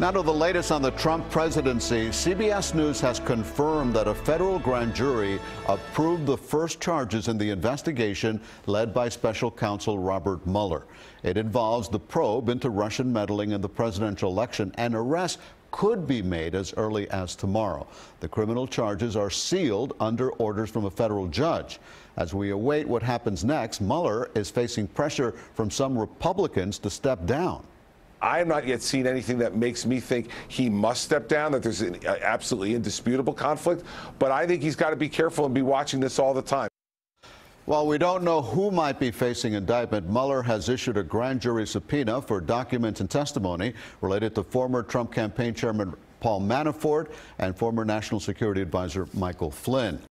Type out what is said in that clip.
Now to the latest on the Trump presidency. CBS News has confirmed that a federal grand jury approved the first charges in the investigation led by special counsel Robert Mueller. It involves the probe into Russian meddling in the presidential election and arrests could be made as early as tomorrow. The criminal charges are sealed under orders from a federal judge. As we await what happens next, Mueller is facing pressure from some Republicans to step down. I have not yet seen anything that makes me think he must step down, that there's an uh, absolutely indisputable conflict. But I think he's got to be careful and be watching this all the time. While we don't know who might be facing indictment, Mueller has issued a grand jury subpoena for documents and testimony related to former Trump campaign chairman Paul Manafort and former National Security Advisor Michael Flynn.